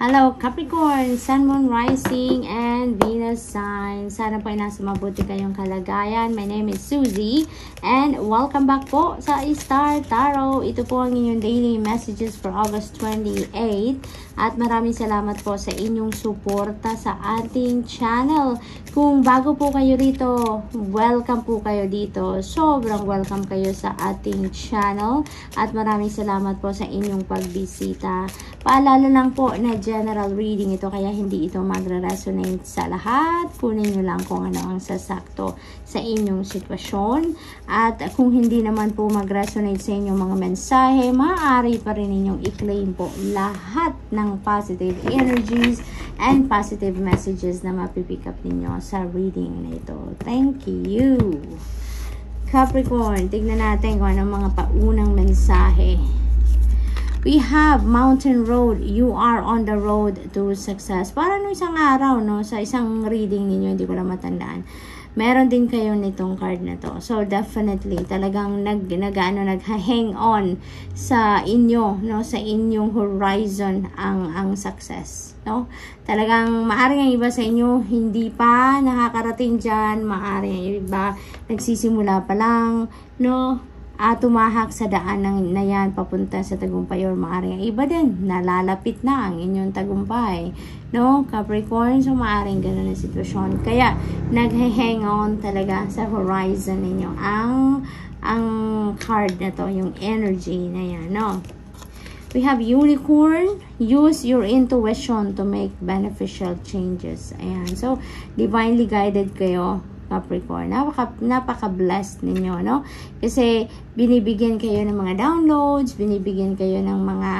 Hello Capricorn, Sun, Moon, Rising, and Venus sign. Sana po ay nasa mabuti kayong kalagayan. My name is Suzy, and welcome back po sa Star Tarot. Ito po ang inyong daily messages for August 28. At maraming salamat po sa inyong suporta sa ating channel. Kung bago po kayo rito, welcome po kayo dito. Sobrang welcome kayo sa ating channel. At maraming salamat po sa inyong pagbisita. Paalala lang po na general reading ito kaya hindi ito magre-resonate sa lahat. Kunin nyo lang kung ano ang sasakto sa inyong sitwasyon. At kung hindi naman po mag-resonate sa inyong mga mensahe, maaari pa rin ninyong i-claim po lahat ng positive energies and positive messages na mapipick up ninyo sa reading na ito. Thank you! Capricorn, tignan natin kung anong mga paunang mensahe We have mountain road. You are on the road to success. Para no isang araw, no, sa isang reading ninyo, hindi ko lang matandaan. Meron din kayo nitong card na to. So, definitely, talagang nag, nag, ano, nag-hang on sa inyo, no, sa inyong horizon ang, ang success, no. Talagang, maaaring ang iba sa inyo, hindi pa nakakarating dyan, maaaring ang iba, nagsisimula pa lang, no, uh, tumahak sa daan ng, na yan papunta sa tagumpay or maaaring iba din, nalalapit na ang inyong tagumpay. No? Capricorn, so maaaring ganun na sitwasyon. Kaya, nag-hang on talaga sa horizon ninyo ang ang card na to, yung energy na yan, no? We have unicorn. Use your intuition to make beneficial changes. Ayan. So, divinely guided kayo Capricorn. Napaka, napaka-blessed ninyo, no? Kasi binibigyan kayo ng mga downloads, binibigyan kayo ng mga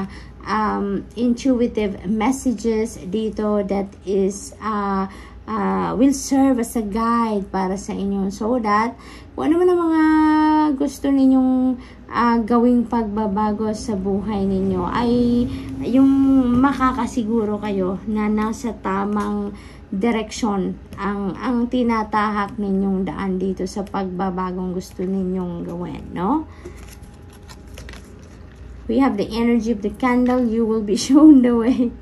um, intuitive messages dito that is uh, uh, will serve as a guide para sa inyo so that kung ano man ang mga gusto ninyong uh, gawing pagbabago sa buhay ninyo ay yung makakasiguro kayo na nasa tamang direksyon ang ang tinatahak ninyong daan dito sa pagbabagong gusto ninyong gawin, no? We have the energy of the candle. You will be shown the way.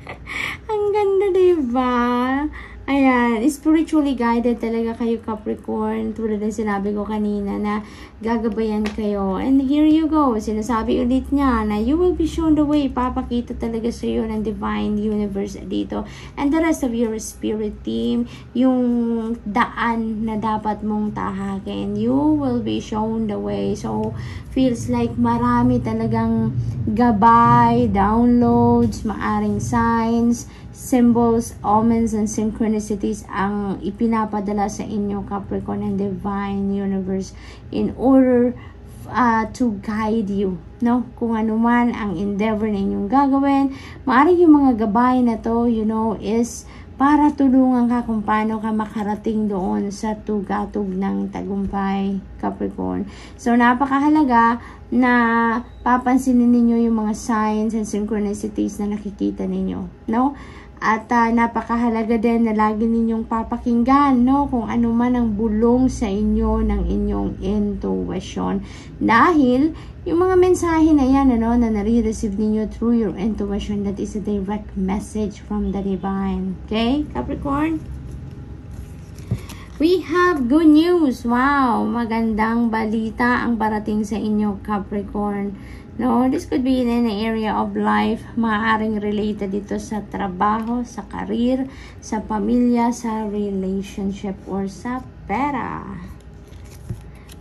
ang ganda, diba? Ayan, spiritually guided talaga kayo Capricorn. Tulad ng sinabi ko kanina na gagabayan kayo. And here you go. Sinasabi ulit niya na you will be shown the way. Papakita talaga sa iyo ng divine universe dito. And the rest of your spirit team, yung daan na dapat mong tahakin, you will be shown the way. So, feels like marami talagang gabay, downloads, maaring signs, symbols, omens, and synchronicities ang ipinapadala sa inyo Capricorn and Divine Universe in order uh, to guide you, no? Kung ano man ang endeavor na inyong gagawin, maaaring yung mga gabay na to, you know, is para tulungan ka kung paano ka makarating doon sa tugatog ng tagumpay, Capricorn. So, napakahalaga na papansinin ninyo yung mga signs and synchronicities na nakikita ninyo, no? At uh, napakahalaga din na lagi ninyong papakinggan no, kung ano man ang bulong sa inyo ng inyong intuition. Dahil yung mga mensahe na yan ano, na nare-receive ninyo through your intuition, that is a direct message from the divine. Okay, Capricorn? We have good news. Wow, magandang balita ang parating sa inyo, Capricorn. No, this could be in any area of life. Maaaring related dito sa trabaho, sa career, sa pamilya, sa relationship, or sa pera.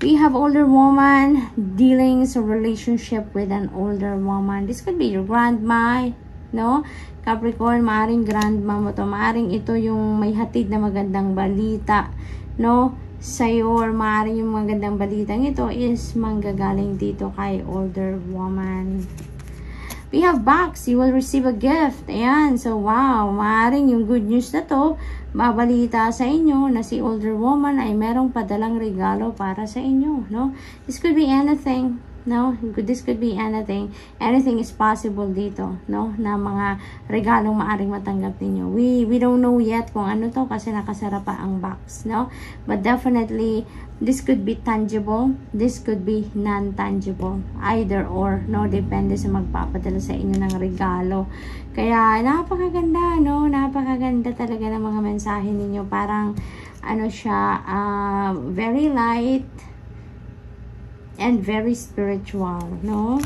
We have older woman dealing sa relationship with an older woman. This could be your grandma, no? Capricorn, maaring grandma mo to. Maaring ito yung may hatid na magandang balita, no? Sa'yo or maaaring yung magandang balitang ito is manggagaling dito kay older woman. We have box. You will receive a gift. Ayan. So, wow. Maaaring yung good news na to, babalita sa inyo na si older woman ay merong padalang regalo para sa inyo. No? This could be anything. No? This could be anything. Anything is possible dito, no? Na mga regalong maaring matanggap ninyo. We, we don't know yet kung ano to kasi nakasara pa ang box, no? But definitely, this could be tangible. This could be non-tangible. Either or, no? Depende sa magpapadala sa inyo ng regalo. Kaya, napakaganda, no? Napakaganda talaga ng mga mensahe ninyo. Parang, ano siya, uh, very light, and very spiritual, no?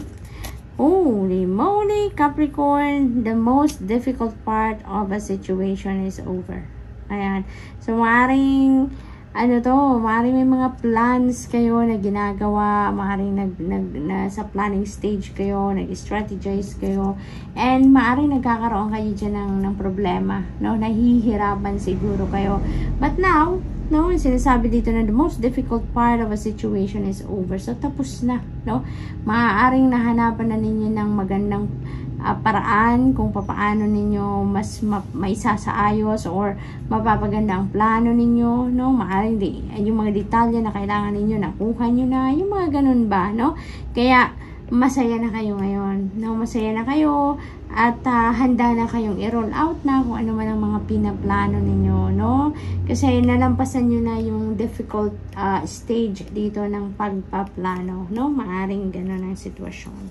Holy moly, Capricorn, the most difficult part of a situation is over. Ayan. So, maaaring, ano to, maaaring may mga plans kayo na ginagawa, maaaring nag, nag, na, sa planning stage kayo, nag-strategize kayo, and maaaring nagkakaroon kayo dyan ng, ng problema, no? Nahihirapan siguro kayo. But now, no? Sinasabi dito na the most difficult part of a situation is over. So, tapos na, no? Maaaring nahanapan na ninyo ng magandang uh, paraan kung paano ninyo mas ma maisasaayos or mapapaganda ang plano ninyo, no? Maaaring di, yung mga detalye na kailangan ninyo, nakuha nyo na, yung mga ganun ba, no? Kaya, masaya na kayo ngayon. No, masaya na kayo at uh, handa na kayong i-roll out na kung ano man ang mga pinaplano ninyo, no? Kasi nalampasan nyo na yung difficult uh, stage dito ng pagpaplano, no? Maaring ganun ang sitwasyon.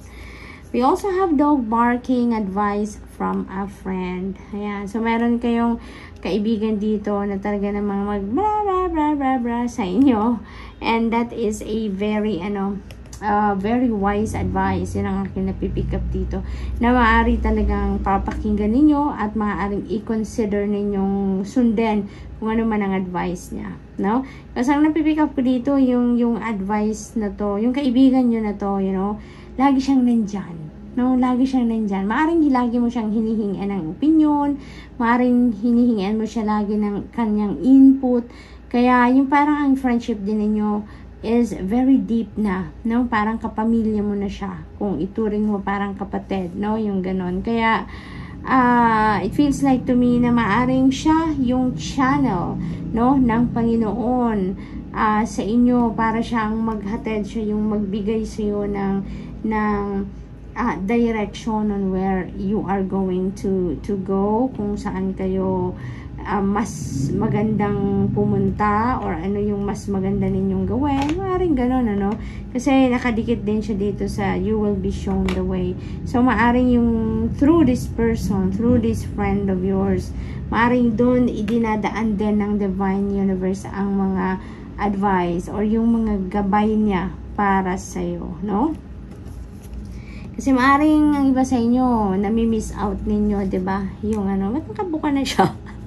We also have dog barking advice from a friend. Ayan. So, meron kayong kaibigan dito na talaga namang mag bra bra bra bra bra sa inyo. And that is a very, ano, uh, very wise advice. Yan ang aking napipick up dito. Na maaari talagang papakinggan ninyo at maaaring i-consider ninyong sundin kung ano man ang advice niya. No? Kasi ang napipick up ko dito, yung, yung advice na to, yung kaibigan nyo na to, you know, lagi siyang nandyan. No, lagi siyang nandyan. Maaring lagi mo siyang hinihingian ng opinion, maaring hinihingian mo siya lagi ng kanyang input. Kaya yung parang ang friendship din ninyo, is very deep na, no? Parang kapamilya mo na siya. Kung ituring mo parang kapatid, no? Yung ganon. Kaya, uh, it feels like to me na maaring siya yung channel, no? Ng Panginoon uh, sa inyo para siyang maghatid siya yung magbigay sa iyo ng ng uh, direction on where you are going to to go kung saan kayo uh, mas magandang pumunta or ano yung mas maganda ninyong gawin. Maaring ganun, ano? Kasi nakadikit din siya dito sa you will be shown the way. So, maaring yung through this person, through this friend of yours, maaring doon idinadaan din ng divine universe ang mga advice or yung mga gabay niya para sa'yo, no? Kasi maaring ang iba sa inyo, nami-miss out ninyo, ba? Yung ano, ba't nakabuka na siya?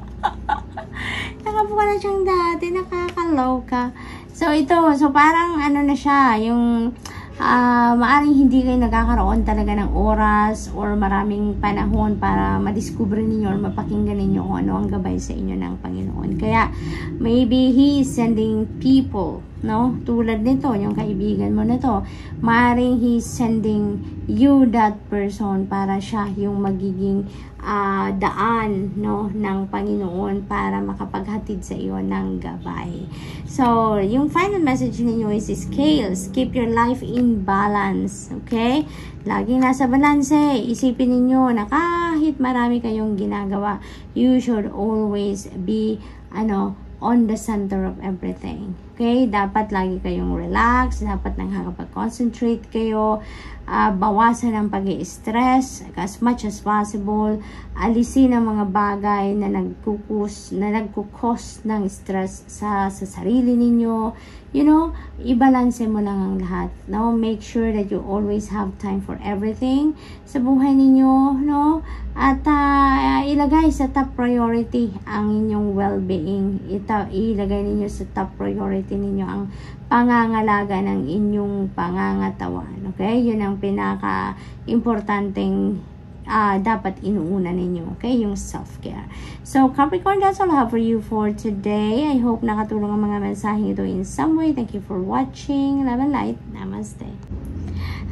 Na siyang dati, nakakaloka. So, ito, so parang ano na siya, yung uh, maaring hindi kayo nagkakaroon talaga ng oras or maraming panahon para madiscover ninyo or mapakinggan ninyo kung ano ang gabay sa inyo ng Panginoon. Kaya, maybe He is sending people, no? Tulad nito, yung kaibigan mo na to. Maaring He is sending you that person para siya yung magiging uh, daan no ng Panginoon para makapaghatid sa iyo ng gabay. So, yung final message ninyo is scales. Keep your life in balance. Okay? Laging nasa balanse. Isipin ninyo na kahit marami kayong ginagawa, you should always be ano on the center of everything. Okay? Dapat lagi kayong relax. Dapat nakakapag-concentrate kayo uh, bawasan ang pag stress as much as possible. Alisin ang mga bagay na nagkukus, na nagkukos ng stress sa, sa sarili ninyo. You know, ibalanse mo lang ang lahat. No? Make sure that you always have time for everything sa buhay ninyo. No? At uh, ilagay sa top priority ang inyong well-being. Ito, ilagay ninyo sa top priority ninyo ang pangangalaga ng inyong pangangatawan. Okay? Yun ang pinaka-importanteng uh, dapat inuuna ninyo. Okay? Yung self-care. So, Capricorn, that's all I have for you for today. I hope nakatulong ang mga mensaheng ito in some way. Thank you for watching. Love and light. Namaste.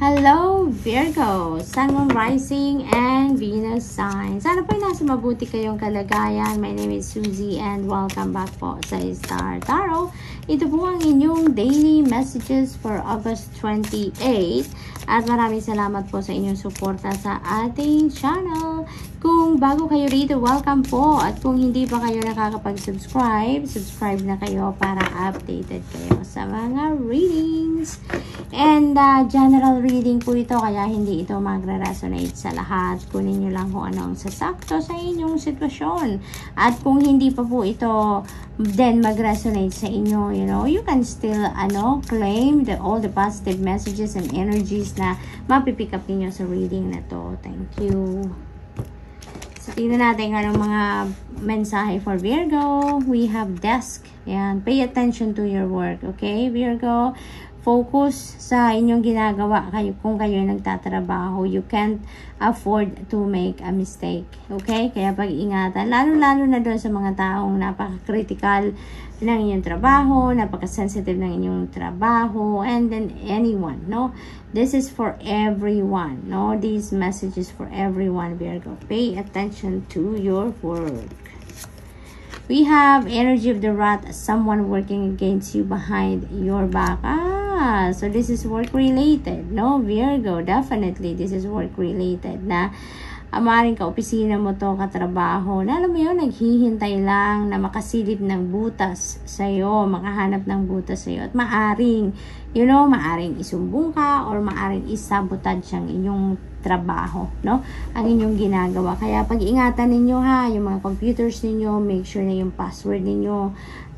Hello, Virgo, Sun, Moon, Rising, and Venus sign. Sana po nasa mabuti kayong kalagayan. My name is Suzy and welcome back po sa Star Tarot. Ito po ang inyong daily messages for August 28. At maraming salamat po sa inyong suporta sa ating channel. Kung bago kayo rito, welcome po. At kung hindi pa kayo nakakapag-subscribe, subscribe na kayo para updated kayo sa mga readings. And uh, general reading po ito, kaya hindi ito magre-resonate sa lahat. Kunin nyo lang kung ano ang sasakto sa inyong sitwasyon. At kung hindi pa po ito then mag-resonate sa inyo, you know, you can still, ano, claim the, all the positive messages and energies na mapipick up ninyo sa reading na to. Thank you. So, tingnan natin anong mga mensahe for Virgo. We have desk. Yan. Pay attention to your work. Okay, Virgo? Focus sa inyong ginagawa kayo kung kayo nagtatrabaho. You can't afford to make a mistake. Okay? Kaya pag-ingatan. Lalo-lalo na doon sa mga taong napaka-critical ng inyong trabaho, napaka-sensitive ng inyong trabaho, and then anyone, no? This is for everyone, no? These messages for everyone, Virgo. Pay attention to your work. We have energy of the rat, someone working against you behind your back. Ah, so this is work related, no? Virgo, definitely this is work related na amaring ka opisina mo to katrabaho na alam mo yun, naghihintay lang na makasilip ng butas sa'yo, makahanap ng butas sa'yo at maaring, you know, maaring isumbong ka or maaring isabotage ang inyong trabaho, no? Ang inyong ginagawa. Kaya pag-ingatan ninyo ha, yung mga computers ninyo, make sure na yung password ninyo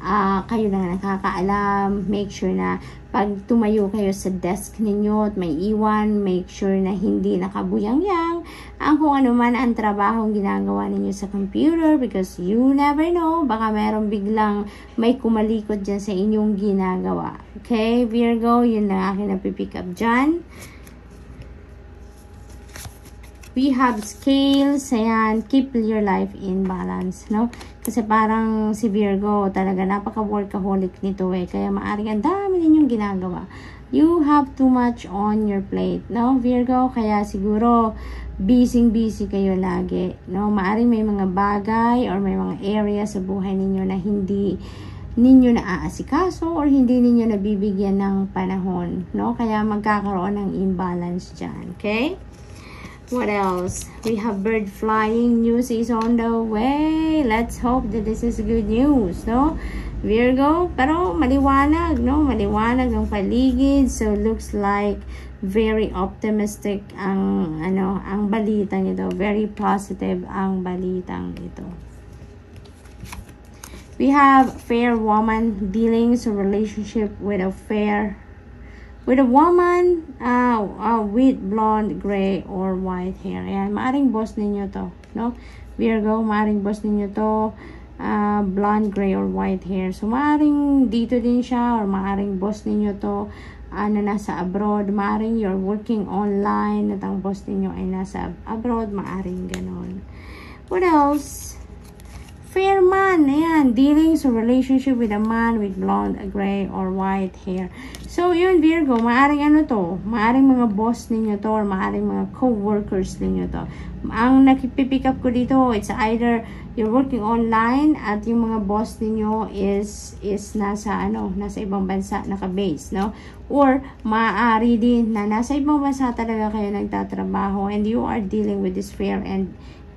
uh, kayo na nakakaalam. Make sure na pag tumayo kayo sa desk ninyo at may iwan, make sure na hindi nakabuyang-yang ang kung ano man ang trabaho ginagawa ninyo sa computer because you never know, baka meron biglang may kumalikot dyan sa inyong ginagawa. Okay, Virgo, yun lang akin na pipick up dyan. We have scales, ayan, keep your life in balance, no? Kasi parang si Virgo, talaga napaka-workaholic nito eh. Kaya maaring ang dami ninyong ginagawa. You have too much on your plate, no? Virgo, kaya siguro busy-busy kayo lagi, no? Maaring may mga bagay or may mga area sa buhay ninyo na hindi ninyo na aasikaso or hindi ninyo nabibigyan ng panahon, no? Kaya magkakaroon ng imbalance dyan, okay? What else? We have bird flying. News is on the way. Let's hope that this is good news, no? Virgo, pero maliwanag, no? Maliwanag ang paligid. So, looks like very optimistic ang, ano, ang balitang ito. Very positive ang balitang ito. We have fair woman dealings or relationship with a fair with a woman uh, uh, with blonde, gray, or white hair. Ayan, maaring boss ninyo to, no? Virgo, maaring boss ninyo to, uh, blonde, gray, or white hair. So, maaring dito din siya, or maaring boss ninyo to, ano, nasa abroad. Maaring you're working online, at ang boss ninyo ay nasa abroad, maaring ganon. What else? Fair man. Ayan, dealing sa relationship with a man with blonde, gray, or white hair. So, yun, Virgo, maaring ano to, maaring mga boss ninyo to, or maaring mga co-workers ninyo to. Ang nakipipick up ko dito, it's either you're working online at yung mga boss ninyo is is nasa ano, nasa ibang bansa naka-base, no? Or maaari din na nasa ibang bansa talaga kayo nagtatrabaho and you are dealing with this fair and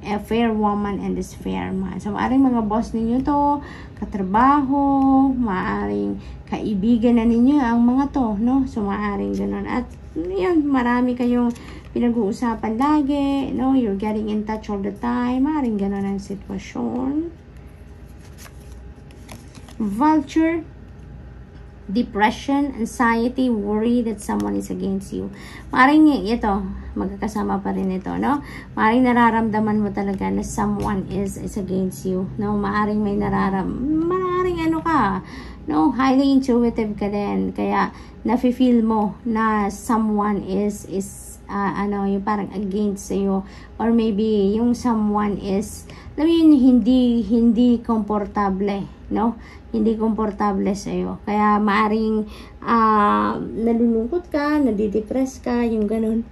a fair woman and this fair man. So, maaring mga boss ninyo to, katrabaho, maaring kaibigan na ninyo ang mga to, no? So, maaring ganun. At, yun, marami kayong pinag-uusapan lagi, no? You're getting in touch all the time. Maaring ganun ang sitwasyon. Vulture, depression, anxiety, worry that someone is against you. Maring ito, magkakasama pa rin ito, no? Maring nararamdaman mo talaga na someone is, is against you, no? Maring may nararam, maring ano ka, no? Highly intuitive ka din, kaya nafe-feel mo na someone is, is, uh, ano, yung parang against sa'yo, or maybe yung someone is alam yun, hindi, hindi komportable, no? Hindi komportable sa'yo. Kaya maaring uh, nalulungkot ka, nadidepress ka, yung ganun.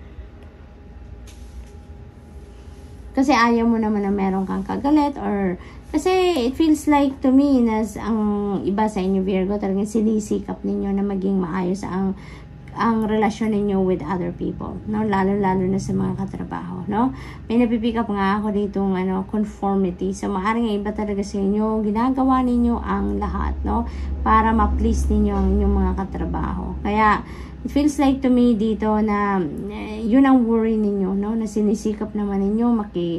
Kasi ayaw mo naman na meron kang kagalit or kasi it feels like to me na ang iba sa inyo Virgo talagang sinisikap ninyo na maging maayos ang ang relasyon ninyo with other people, no? Lalo-lalo na sa mga katrabaho, no? May napipick up nga ako dito ng ano, conformity. So, maaaring iba talaga sa inyo, ginagawa ninyo ang lahat, no? Para ma-please ninyo ang inyong mga katrabaho. Kaya, it feels like to me dito na eh, yun ang worry ninyo, no? Na sinisikap naman ninyo maki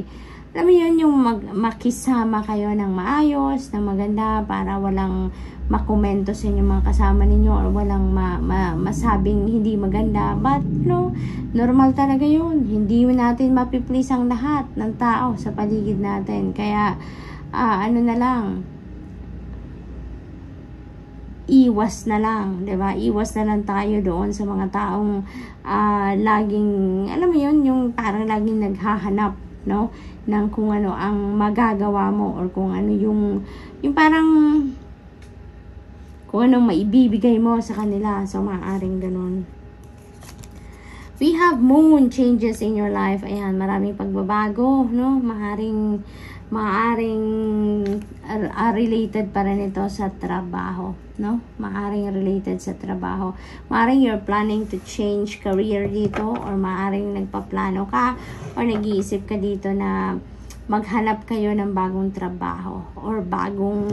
alam mo yun, yung mag, makisama kayo ng maayos, na maganda, para walang makomento sa inyong mga kasama ninyo or walang ma, ma, masabing hindi maganda. But, you know, normal talaga yun. Hindi natin mapiplease ang lahat ng tao sa paligid natin. Kaya, uh, ano na lang, iwas na lang, 'di ba? Iwas na lang tayo doon sa mga taong uh, laging alam mo 'yun, yung parang laging naghahanap, no, ng kung ano ang magagawa mo or kung ano yung yung parang kung anong maibibigay mo sa kanila. So, maaaring ganun. We have moon changes in your life. Ayan, maraming pagbabago, no? Maaring, maaring uh, related pa rin ito sa trabaho, no? Maaring related sa trabaho. Maaring you're planning to change career dito or maaring nagpaplano ka or nag-iisip ka dito na maghanap kayo ng bagong trabaho or bagong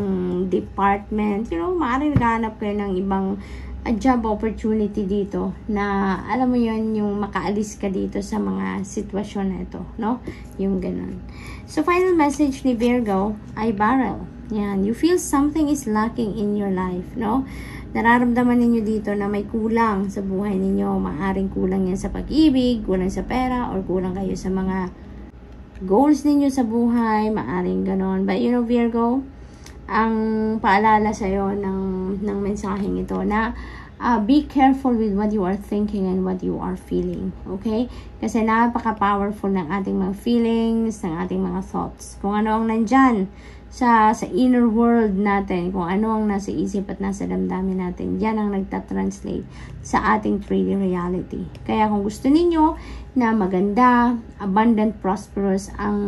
department. You know, maaaring naghanap kayo ng ibang a uh, job opportunity dito na alam mo yon yung makaalis ka dito sa mga sitwasyon na ito, no? Yung ganun. So, final message ni Virgo ay barrel. Yan. You feel something is lacking in your life, no? Nararamdaman ninyo dito na may kulang sa buhay ninyo. Maaring kulang yan sa pag-ibig, kulang sa pera, or kulang kayo sa mga goals ninyo sa buhay, maaring ganon. But you know, Virgo, ang paalala sa'yo ng, ng mensaheng ito na uh, be careful with what you are thinking and what you are feeling. Okay? Kasi napaka-powerful ng ating mga feelings, ng ating mga thoughts. Kung ano ang nandyan sa, sa inner world natin, kung ano ang nasa isip at nasa damdamin natin, yan ang nagta-translate sa ating 3D reality. Kaya kung gusto ninyo na maganda, abundant, prosperous ang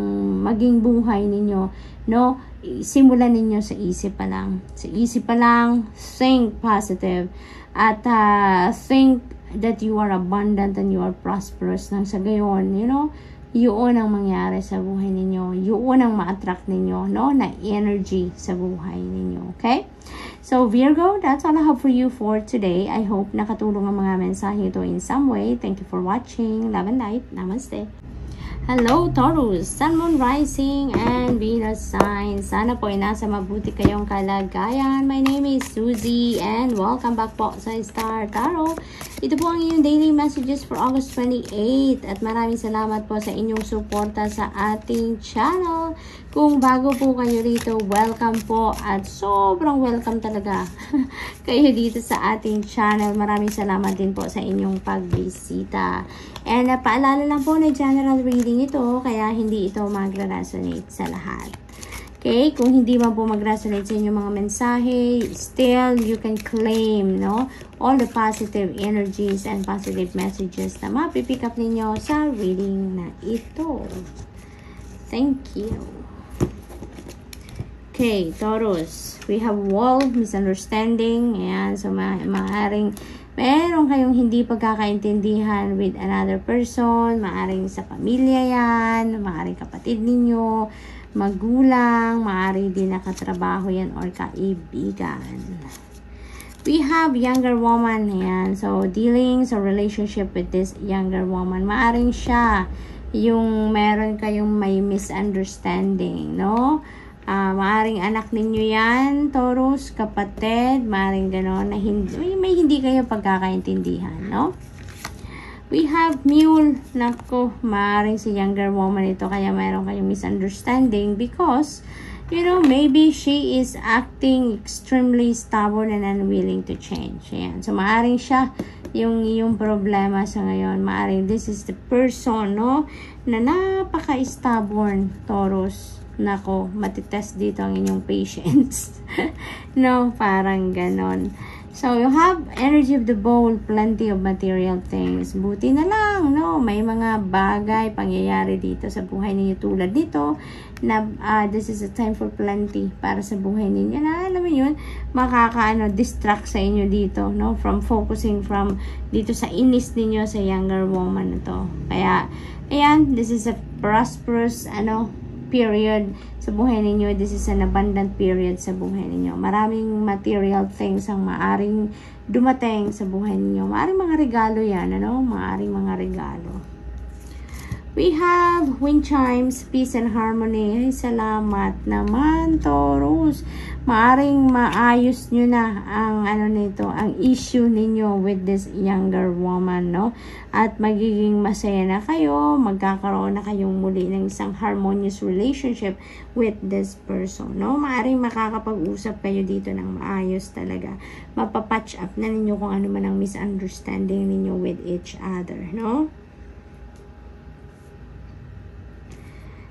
maging buhay ninyo, no, simulan ninyo sa isip pa lang. Sa isip pa lang, think positive at uh, think that you are abundant and you are prosperous nang sa gayon, you know, yun ang mangyari sa buhay ninyo. Yun ang ma-attract ninyo, no? Na energy sa buhay ninyo. Okay? So, Virgo, that's all I have for you for today. I hope nakatulong ang mga mensahe ito in some way. Thank you for watching. Love and light. Namaste. Hello Taurus, Sun, Moon, Rising, and Venus sign. Sana po ay nasa mabuti kayong kalagayan. My name is Suzy and welcome back po sa Star Tarot. Ito po ang inyong daily messages for August 28 at maraming salamat po sa inyong suporta sa ating channel. Kung bago po kayo rito, welcome po at sobrang welcome talaga kayo dito sa ating channel. Maraming salamat din po sa inyong pagbisita. And uh, paalala lang po na general reading ito, kaya hindi ito mag-resonate sa lahat. Okay, kung hindi man po mag-resonate sa inyong mga mensahe, still you can claim, no, all the positive energies and positive messages na mapipick up ninyo sa reading na ito. Thank you. Okay, Taurus. We have wall, misunderstanding. Ayan, so ma maaaring meron kayong hindi pagkakaintindihan with another person. Maaring sa pamilya yan, maaring kapatid ninyo, magulang, maaring din nakatrabaho yan or kaibigan. We have younger woman. Ayan, so dealing sa relationship with this younger woman. Maaring siya yung meron kayong may misunderstanding, no? Uh, maaring anak ninyo yan, Taurus, kapatid, maaring gano'n, na hindi, may, hindi kayo pagkakaintindihan, no? We have mule. Nako, maaring si younger woman ito, kaya mayroon kayong misunderstanding because, you know, maybe she is acting extremely stubborn and unwilling to change. Ayan. So, maaring siya yung yung problema sa ngayon. Maaring this is the person, no, na napaka-stubborn, Taurus nako, matitest dito ang inyong patience. no, parang ganon. So, you have energy of the bowl, plenty of material things. Buti na lang, no? May mga bagay, pangyayari dito sa buhay ninyo tulad dito na uh, this is a time for plenty para sa buhay ninyo. Na, alam mo yun, makaka-ano, distract sa inyo dito, no? From focusing from dito sa inis ninyo sa younger woman na to. Kaya, ayan, this is a prosperous, ano, period sa buhay ninyo. This is an abundant period sa buhay ninyo. Maraming material things ang maaring dumating sa buhay ninyo. Maaring mga regalo yan, ano? Maaring mga regalo. We have wind chimes, peace and harmony. Ay, salamat naman, Taurus. Maaring maayos nyo na ang ano nito, ang issue ninyo with this younger woman, no? At magiging masaya na kayo, magkakaroon na kayong muli ng isang harmonious relationship with this person, no? Maaring makakapag-usap kayo dito ng maayos talaga. Mapapatch up na ninyo kung ano man ang misunderstanding ninyo with each other, no?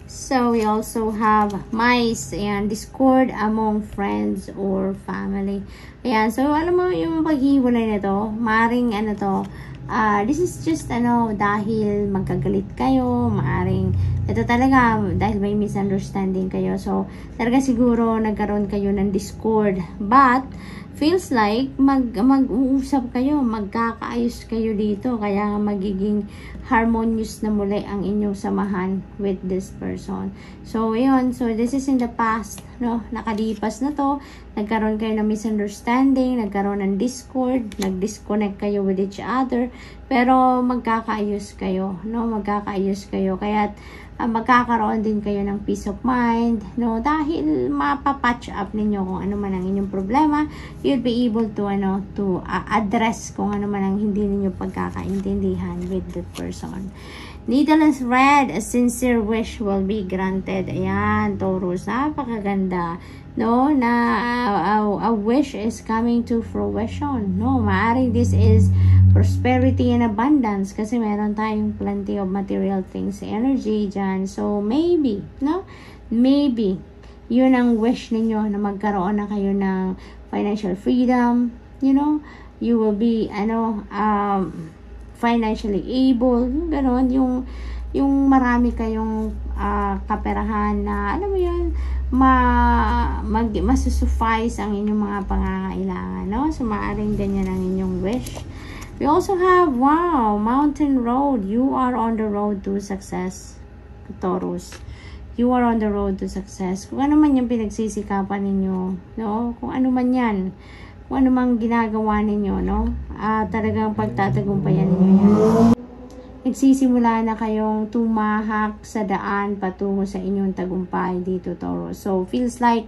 So, we also have mice and discord among friends or family. Ayan, so alam mo yung paghiwalay na to, maring ano to, uh, this is just ano, dahil magkagalit kayo, maaring, ito talaga, dahil may misunderstanding kayo. So, talaga siguro nagkaroon kayo ng discord. But, feels like mag mag-uusap kayo, magkakaayos kayo dito kaya magiging harmonious na muli ang inyong samahan with this person. So, yun. So, this is in the past, no? Nakalipas na to. Nagkaroon kayo ng misunderstanding, nagkaroon ng discord, nag-disconnect kayo with each other, pero magkakaayos kayo, no? Magkakaayos kayo. Kaya uh, magkakaroon din kayo ng peace of mind, no? Dahil mapapatch up ninyo kung ano man ang inyong problema, you'll be able to, ano, to uh, address kung ano man ang hindi ninyo pagkakaintindihan with that person. Needle is red, a sincere wish will be granted. Ayan, Taurus, napakaganda. No, na uh, a, a wish is coming to fruition. No, maaring this is prosperity and abundance kasi meron tayong plenty of material things energy dyan. So, maybe, no? Maybe, yun ang wish ninyo na magkaroon na kayo ng financial freedom, you know, you will be, ano, um, financially able, yung ganon, yung, yung marami kayong uh, kaperahan na, alam mo yun, ma, mag, masusuffice ang inyong mga pangangailangan, no? So, maaring ganyan ang inyong wish. We also have, wow, Mountain Road. You are on the road to success, Taurus. You are on the road to success. Kung ano man yung pinagsisikapan ninyo, no? Kung ano man yan, kung ano mang ginagawa ninyo, no? Uh, talagang pagtatagumpayan ninyo yan. Nagsisimula na kayong tumahak sa daan patungo sa inyong tagumpay dito, Taurus. So, feels like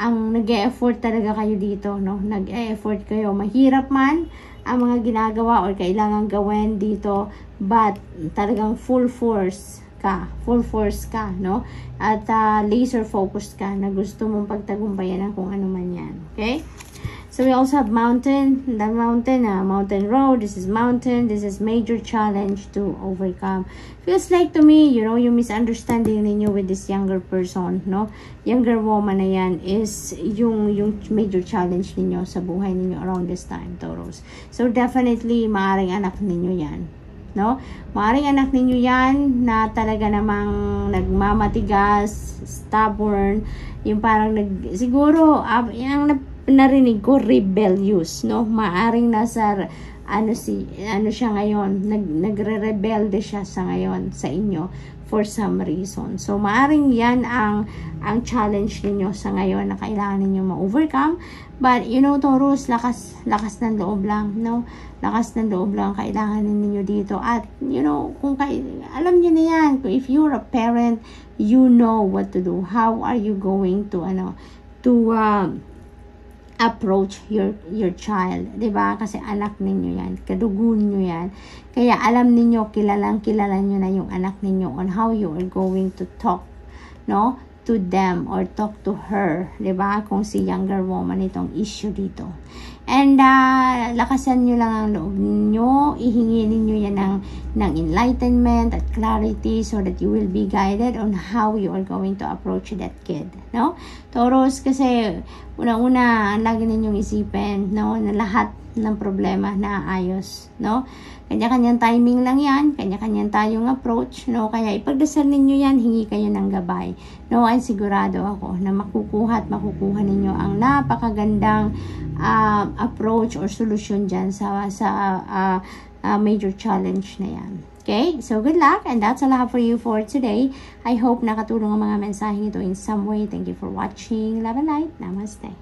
ang nag-e-effort talaga kayo dito, no? Nag-e-effort kayo. Mahirap man, ang mga ginagawa or kailangan gawin dito but talagang full force ka, full force ka, no? At uh, laser focused ka na gusto mong pagtagumpayan ng kung ano man yan. Okay? So we also have mountain, the mountain, uh, mountain road. This is mountain. This is major challenge to overcome. Feels like to me, you know, yung misunderstanding ninyo with this younger person, no? Younger woman na yan is yung, yung major challenge ninyo sa buhay ninyo around this time, Taurus. So definitely, maaring anak ninyo yan. No? Maaring anak ninyo yan na talaga namang nagmamatigas, stubborn, yung parang nag, siguro, uh, yung narinig ko rebellious, no? Maaring nasa ano si ano siya ngayon, nag nagre-rebelde siya sa ngayon sa inyo for some reason. So maaring 'yan ang ang challenge ninyo sa ngayon na kailangan niyo ma-overcome. But you know, Taurus, lakas lakas ng loob lang, no? Lakas ng loob lang kailangan ninyo dito. At you know, kung kay, alam niyo na 'yan, if you're a parent, you know what to do. How are you going to ano to uh, approach your your child, 'di ba? Kasi anak ninyo 'yan, kadugon niyo 'yan. Kaya alam ninyo, kilalang kilala niyo na yung anak ninyo on how you are going to talk, no? To them or talk to her, 'di ba? Kung si younger woman itong issue dito. And uh, lakasan nyo lang ang loob nyo. Ihingi ninyo yan ng, ng enlightenment at clarity so that you will be guided on how you are going to approach that kid. No? Taurus, kasi una-una, lagi ninyong isipin no, na lahat ng problema na ayos. No? Kanya-kanyang timing lang yan, kanya-kanyang tayong approach, no? Kaya ipagdasal ninyo yan, hingi kayo ng gabay. No, ay sigurado ako na makukuha at makukuha ninyo ang napakagandang uh, approach or solution dyan sa, sa uh, uh, major challenge na yan. Okay? So, good luck and that's all I have for you for today. I hope nakatulong ang mga mensaheng ito in some way. Thank you for watching. Love and light. Namaste.